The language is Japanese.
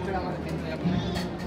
プラまで天井やばい